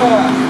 score.